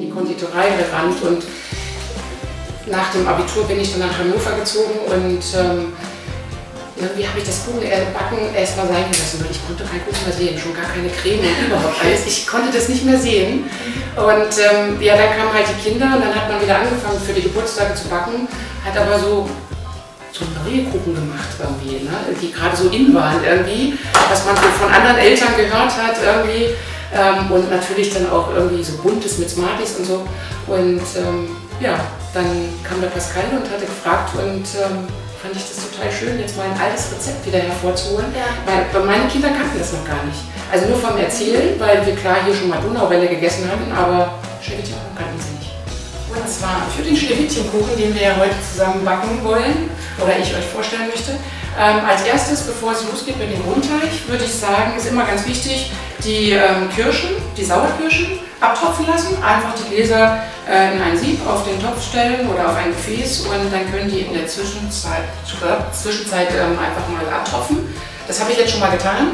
Die Konditorei gerannt und nach dem Abitur bin ich dann nach Hannover gezogen und ähm, irgendwie habe ich das Kuchenbacken erstmal sein gelassen, weil ich konnte keinen Kuchen mehr sehen, schon gar keine Creme und überhaupt alles. Ich konnte das nicht mehr sehen. Und ähm, ja, dann kamen halt die Kinder und dann hat man wieder angefangen für die Geburtstage zu backen, hat aber so so neue Kuchen gemacht irgendwie, ne? die gerade so in waren irgendwie, was man so von anderen Eltern gehört hat irgendwie ähm, und natürlich dann auch irgendwie so buntes mit Smarties und so und ähm, ja, dann kam der Pascal und hatte gefragt und ähm, fand ich das total schön, jetzt mal ein altes Rezept wieder hervorzuholen, ja. weil, weil meine Kinder kannten das noch gar nicht. Also nur vom Erzählen, weil wir klar hier schon mal Donauwelle gegessen hatten, aber Schneewittchenkuchen kannten sie nicht. Und zwar für den Schneewittchenkuchen, den wir ja heute zusammen backen wollen, oder ich euch vorstellen möchte. Ähm, als erstes, bevor es losgeht mit dem Rundteig, würde ich sagen, ist immer ganz wichtig, die ähm, Kirschen, die Sauerkirschen abtropfen lassen. Einfach die Gläser äh, in ein Sieb auf den Topf stellen oder auf ein Gefäß und dann können die in der Zwischenzeit, Zwischenzeit ähm, einfach mal abtropfen. Das habe ich jetzt schon mal getan